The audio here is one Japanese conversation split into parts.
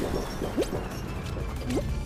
Ooh, ooh, ooh.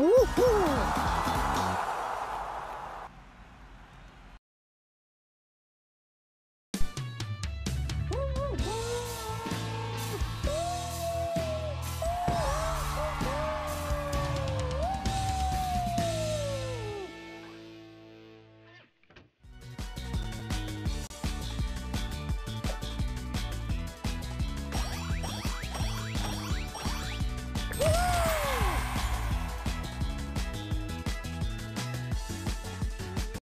Uhul!